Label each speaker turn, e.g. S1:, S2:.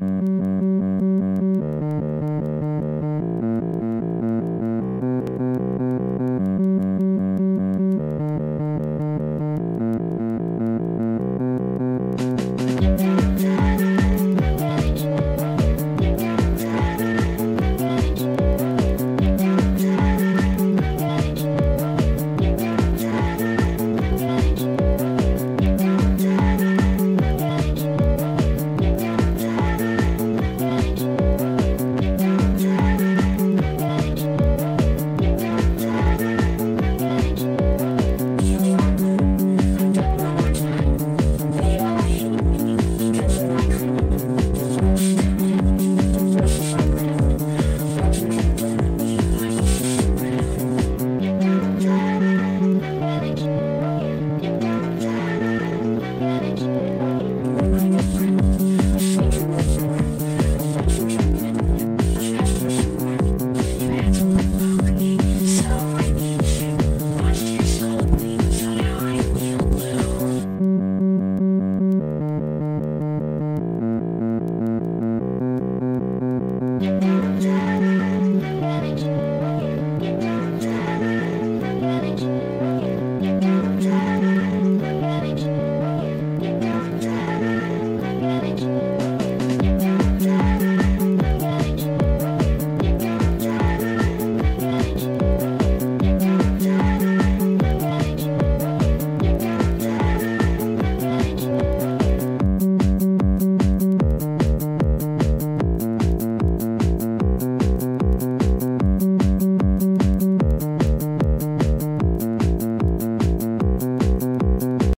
S1: Mm-hmm.